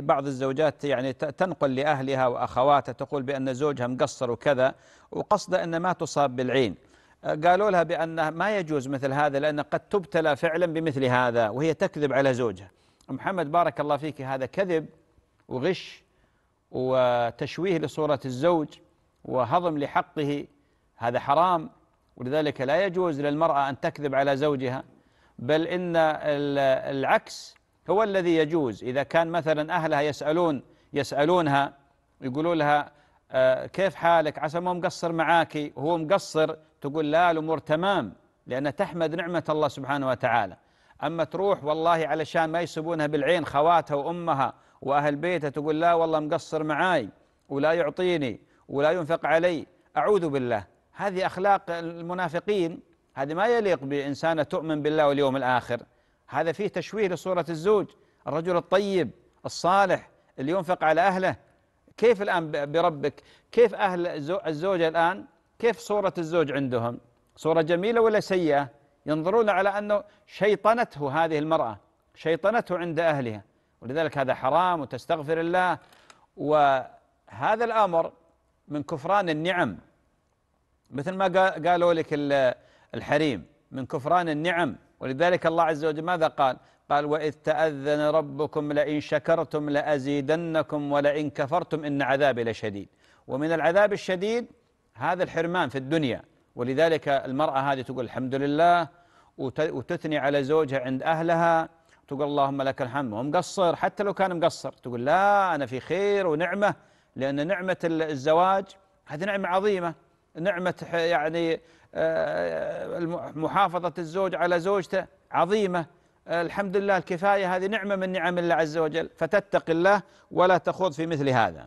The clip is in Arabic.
بعض الزوجات يعني تنقل لأهلها وأخواتها تقول بأن زوجها مقصر وكذا وقصد أن ما تصاب بالعين. قالوا لها بأن ما يجوز مثل هذا لأن قد تبتلى فعلا بمثل هذا وهي تكذب على زوجها. محمد بارك الله فيك هذا كذب وغش وتشويه لصورة الزوج وهضم لحقه هذا حرام. ولذلك لا يجوز للمرأة أن تكذب على زوجها بل إن العكس هو الذي يجوز. إذا كان مثلا أهلها يسألون يسألونها يقولوا لها آه، كيف حالك؟ عسى ما مقصر معاكي وهو مقصر تقول لا الأمور تمام لأن تحمد نعمة الله سبحانه وتعالى. أما تروح والله علشان ما يسبونها بالعين خواتها وأمها وأهل بيتها تقول لا والله مقصر معاي ولا يعطيني ولا ينفق علي. أعوذ بالله. هذه أخلاق المنافقين هذه ما يليق بإنسانة تؤمن بالله واليوم الآخر. هذا فيه تشويه لصورة الزوج الرجل الطيب الصالح اللي ينفق على أهله. كيف الآن بربك؟ كيف أهل الزوجة الآن؟ كيف صورة الزوج عندهم؟ صورة جميلة ولا سيئة؟ ينظرون على أنه شيطنته هذه المرأة شيطنته عند أهلها ولذلك هذا حرام وتستغفر الله. وهذا الأمر من كفران النعم. مثل ما قالوا لك الحريم من كفران النعم. ولذلك الله عز وجل ماذا قال؟ قال وإذ تأذن ربكم لئن شكرتم لأزيدنكم ولئن كفرتم إن عذابي لشديد. ومن العذاب الشديد هذا الحرمان في الدنيا. ولذلك المرأة هذه تقول الحمد لله وتثني على زوجها عند أهلها تقول اللهم لك الحمد. وهو مقصر حتى لو كان مقصر. تقول لا أنا في خير ونعمة لأن نعمة الزواج هذه نعمة عظيمة. نعمة يعني آه، محافظة الزوج على زوجته عظيمة. الحمد لله الكفاية هذه نعمة من نعم الله عز وجل. فتتق الله ولا تخوض في مثل هذا.